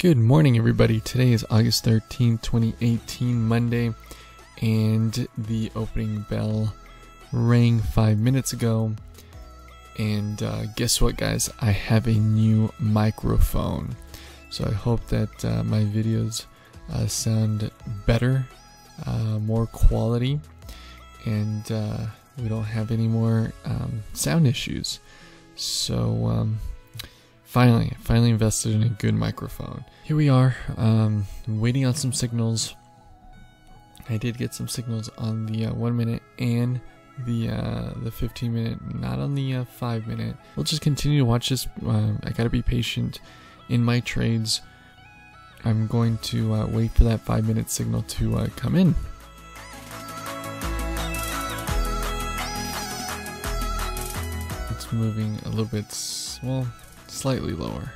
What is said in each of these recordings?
Good morning, everybody. Today is August 13th, 2018, Monday, and the opening bell rang five minutes ago. And uh, guess what, guys? I have a new microphone. So I hope that uh, my videos uh, sound better, uh, more quality, and uh, we don't have any more um, sound issues. So, um, Finally, finally invested in a good microphone. Here we are, um, waiting on some signals. I did get some signals on the uh, one minute and the uh, the 15 minute, not on the uh, five minute. We'll just continue to watch this. Uh, I gotta be patient in my trades. I'm going to uh, wait for that five minute signal to uh, come in. It's moving a little bit, well, slightly lower.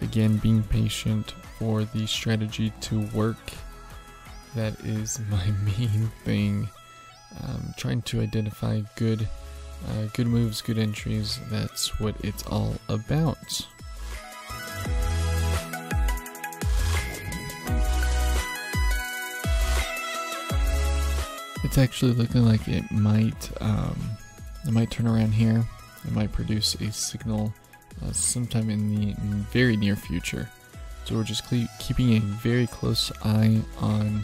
Again, being patient for the strategy to work. That is my main thing. Um, trying to identify good, uh, good moves, good entries. That's what it's all about. It's actually looking like it might, um, it might turn around here. It might produce a signal uh, sometime in the very near future. So we're just keeping a very close eye on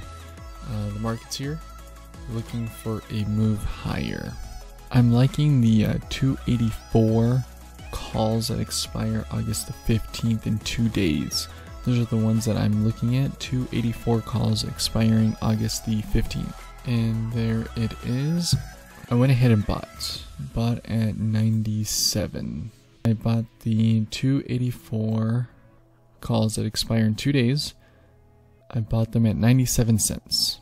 uh, the markets here, looking for a move higher. I'm liking the uh, 284 calls that expire August the 15th in two days. Those are the ones that I'm looking at. 284 calls expiring August the 15th. And there it is. I went ahead and bought. Bought at 97. I bought the 284 calls that expire in two days. I bought them at 97 cents.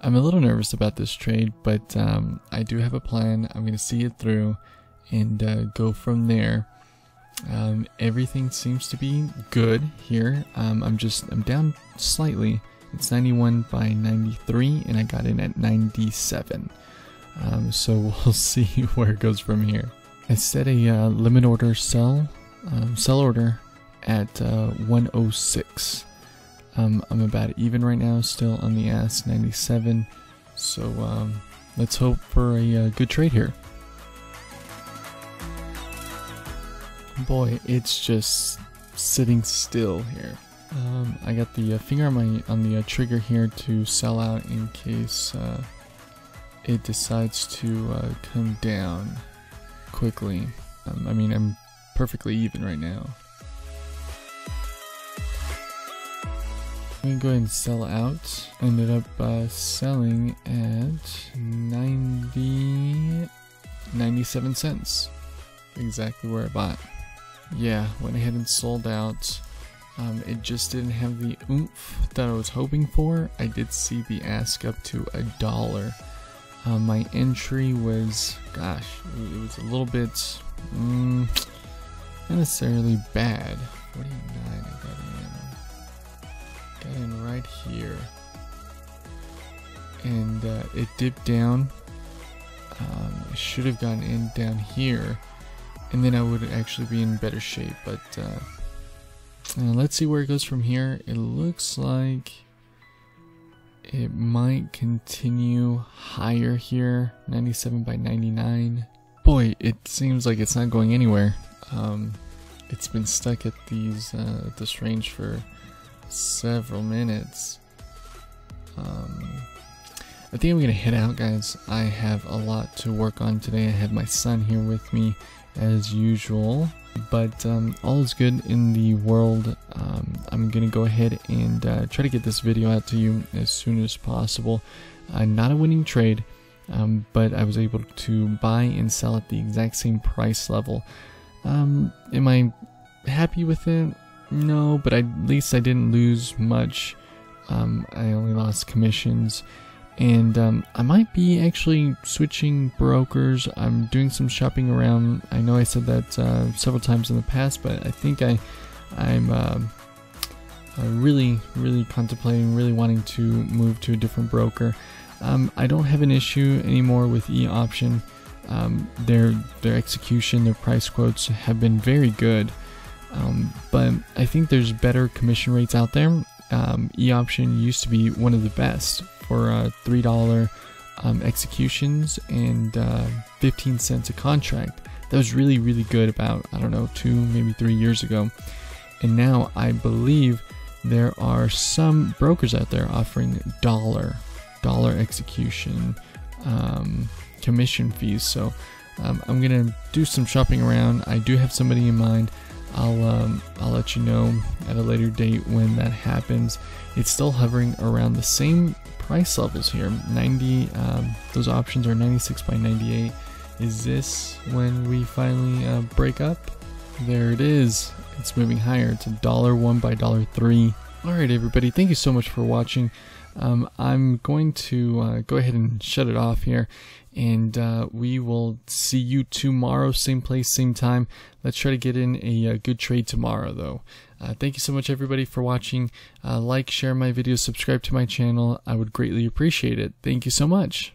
I'm a little nervous about this trade, but um, I do have a plan. I'm going to see it through and uh, go from there. Um, everything seems to be good here. Um, I'm just I'm down slightly. It's 91 by 93, and I got in at 97. Um, so we'll see where it goes from here. I set a uh, limit order sell, um, sell order at uh, 106. Um, I'm about even right now, still on the ass 97. So um, let's hope for a uh, good trade here. Boy, it's just sitting still here. Um, I got the uh, finger on my on the uh, trigger here to sell out in case uh, it decides to uh, come down quickly. Um, I mean, I'm perfectly even right now. I'm gonna go ahead and sell out. Ended up uh, selling at 90, 97 cents. Exactly where I bought. Yeah, went ahead and sold out. Um, it just didn't have the oomph that I was hoping for. I did see the ask up to a dollar. Uh, my entry was, gosh, it was a little bit, mm, not necessarily bad. 49 I got in. Got in right here. And uh, it dipped down. Um, I should have gotten in down here. And then I would actually be in better shape. But uh, let's see where it goes from here. It looks like it might continue higher here, 97 by 99. Boy, it seems like it's not going anywhere. Um, it's been stuck at these uh, this range for several minutes. Um, I think I'm gonna head out, guys. I have a lot to work on today. I have my son here with me, as usual. But um, all is good in the world. Um, I'm going to go ahead and uh, try to get this video out to you as soon as possible. Uh, not a winning trade, um, but I was able to buy and sell at the exact same price level. Um, am I happy with it? No, but at least I didn't lose much. Um, I only lost commissions and um, I might be actually switching brokers. I'm doing some shopping around. I know I said that uh, several times in the past, but I think I, I'm uh, uh, really, really contemplating, really wanting to move to a different broker. Um, I don't have an issue anymore with e option. Um, their their execution, their price quotes have been very good. Um, but I think there's better commission rates out there. Um, eOption used to be one of the best for uh, three dollar um, executions and uh, 15 cents a contract. That was really really good about I don't know two maybe three years ago, and now I believe there are some brokers out there offering dollar dollar execution um, commission fees. So um, I'm gonna do some shopping around. I do have somebody in mind. I'll um, I'll let you know at a later date when that happens. It's still hovering around the same price levels here. 90. Um, those options are 96 by 98. Is this when we finally uh, break up? There it is. It's moving higher. A dollar one by dollar three. All right, everybody. Thank you so much for watching. Um, I'm going to uh, go ahead and shut it off here, and uh, we will see you tomorrow, same place, same time. Let's try to get in a, a good trade tomorrow, though. Uh, thank you so much, everybody, for watching. Uh, like, share my videos, subscribe to my channel. I would greatly appreciate it. Thank you so much.